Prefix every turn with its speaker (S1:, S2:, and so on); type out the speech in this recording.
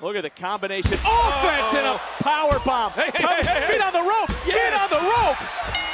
S1: Look at the combination offense and a oh. power bomb.
S2: Hey, hey, hey, hey.
S1: Get on the rope. Get on the rope.